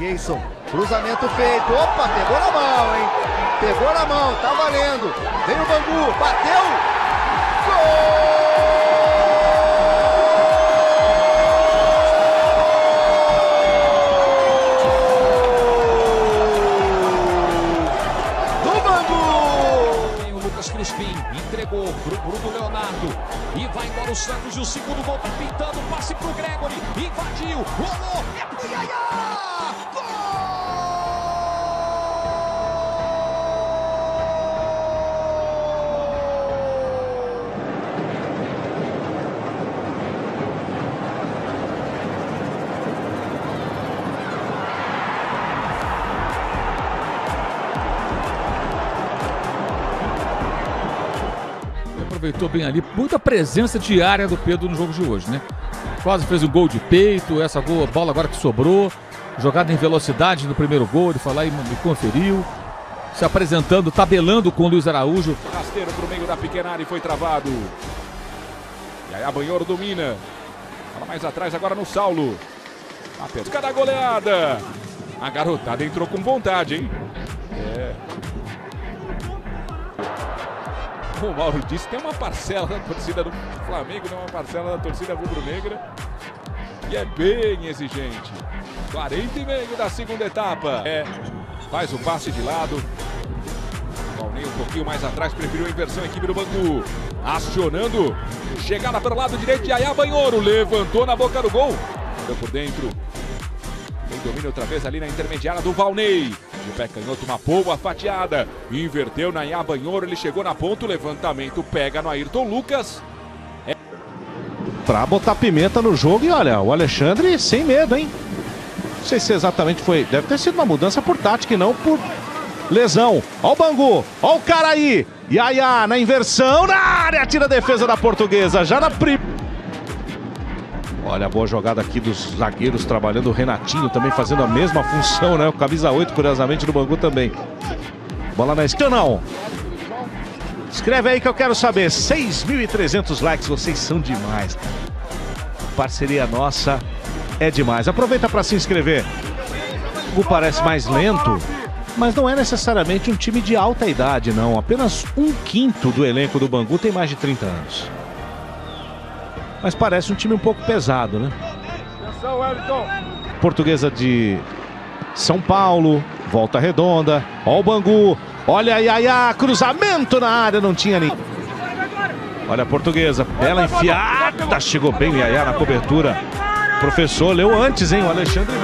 Jason, cruzamento feito. Opa, pegou na mão, hein? Pegou na mão, tá valendo. Vem o Bangu, bateu. Gol! Lucas Crispim, entregou pro Bruno Leonardo. E vai embora o Santos e o segundo gol tá pintando. Passe pro Gregory, invadiu, rolou, é pro Yaya! Aproveitou bem ali, muita presença diária do Pedro no jogo de hoje, né? Quase fez um gol de peito, essa bola agora que sobrou, jogada em velocidade no primeiro gol, ele foi lá e, e conferiu, se apresentando, tabelando com o Luiz Araújo. Rasteiro pro meio da pequena área e foi travado. E aí a Banhoro domina. Fala mais atrás agora no Saulo. A da goleada. A garotada entrou com vontade, hein? É. O Mauro disse tem uma parcela da torcida do Flamengo, tem uma parcela da torcida rubro-negra. E é bem exigente. 40 e meio da segunda etapa. É. Faz o passe de lado. Valnei um pouquinho mais atrás, preferiu a inversão, a equipe do Bangu. Acionando. Chegada pelo lado direito, Yaya Banhoro levantou na boca do gol. Deu por dentro. Tem domínio outra vez ali na intermediária do Valnei. O pé canhoto, uma boa fatiada. Inverteu na Yaya Banhoro, ele chegou na ponta, o levantamento pega no Ayrton Lucas. Pra botar pimenta no jogo e olha, o Alexandre sem medo, hein? Não sei se exatamente foi. Deve ter sido uma mudança por tática e não por lesão. Ó o Bangu, ó o cara aí. Yaya na inversão, na área, tira a defesa da portuguesa, já na pri... Olha a boa jogada aqui dos zagueiros trabalhando, o Renatinho também fazendo a mesma função, né? O camisa 8, curiosamente, do Bangu também. Bola na esquerda, não. Escreve aí que eu quero saber. 6.300 likes, vocês são demais. Parceria nossa é demais. Aproveita para se inscrever. O parece mais lento, mas não é necessariamente um time de alta idade, não. Apenas um quinto do elenco do Bangu tem mais de 30 anos. Mas parece um time um pouco pesado, né? Portuguesa de São Paulo, volta redonda. Ó o Bangu, olha a Yaya, cruzamento na área, não tinha nem. Olha a portuguesa, bela enfiada, chegou bem Yaya na cobertura. Professor leu antes, hein? O Alexandre.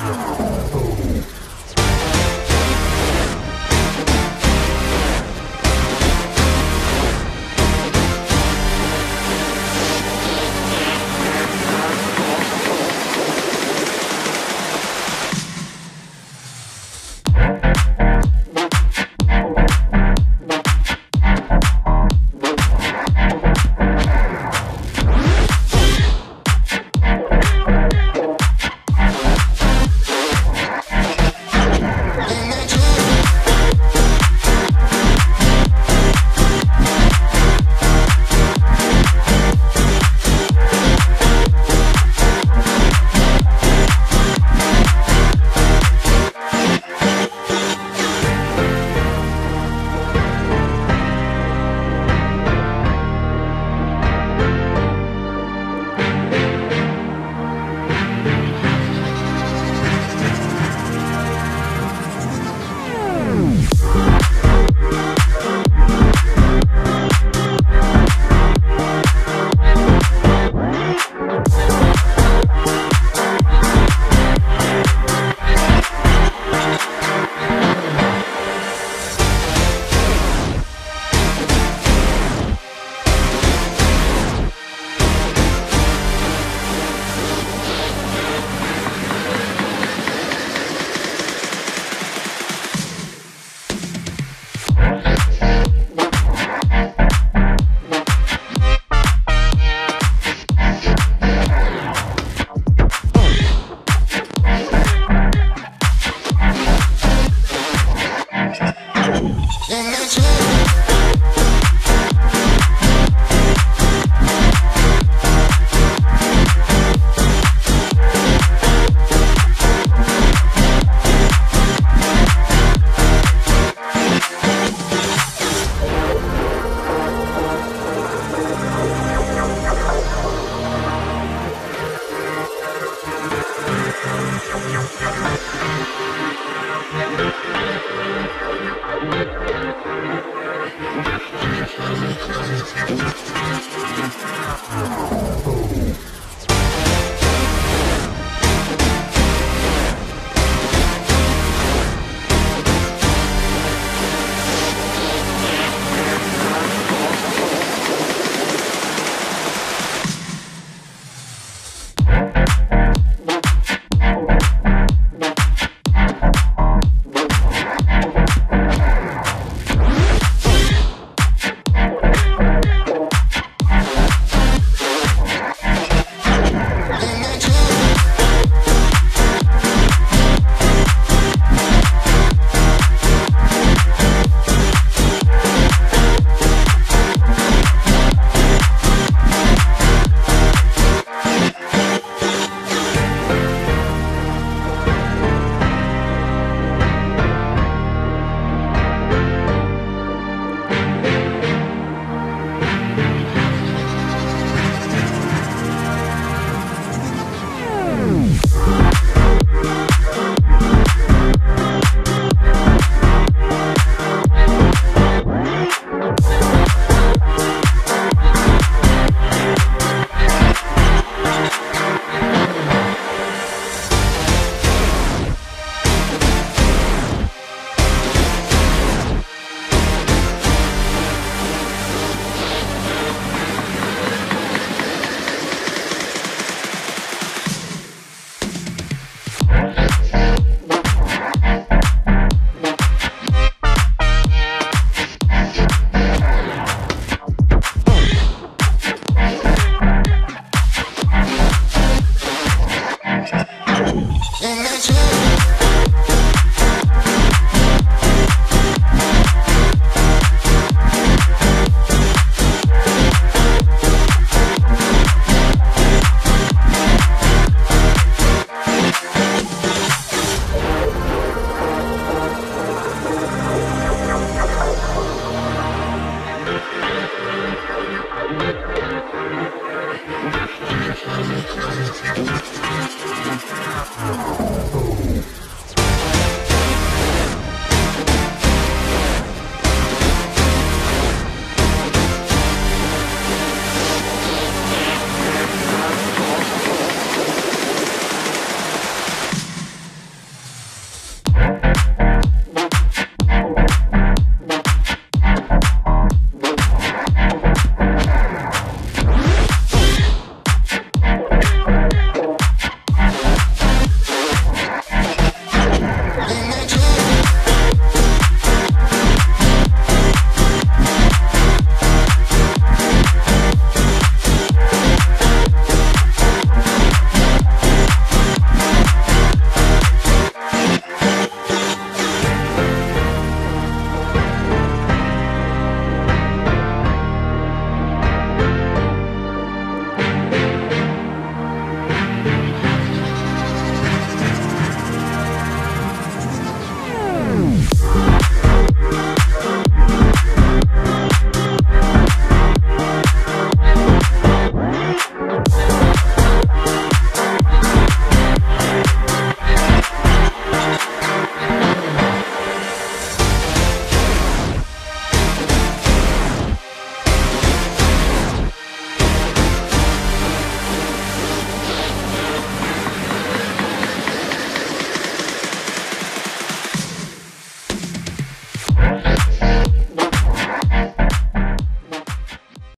Thank